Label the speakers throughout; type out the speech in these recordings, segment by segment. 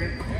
Speaker 1: Okay.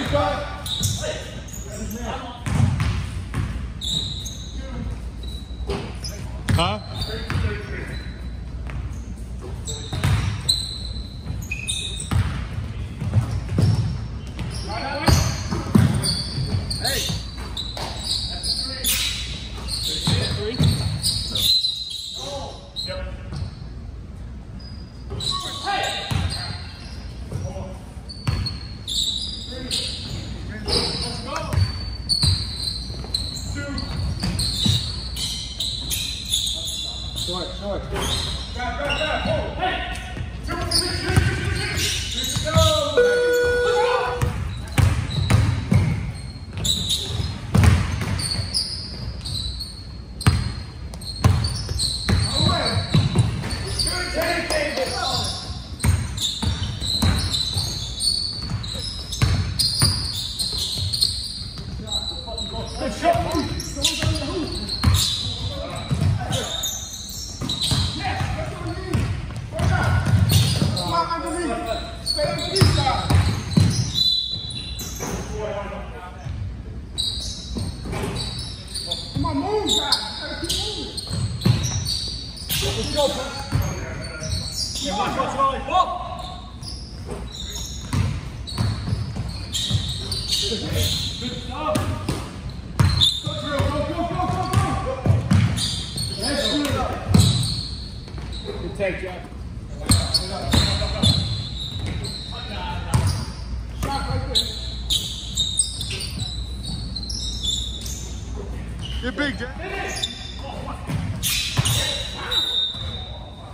Speaker 1: Short, short. Grab, grab, grab. Oh, hey. Two, three, go. Take Good You're big, Jack. Finish.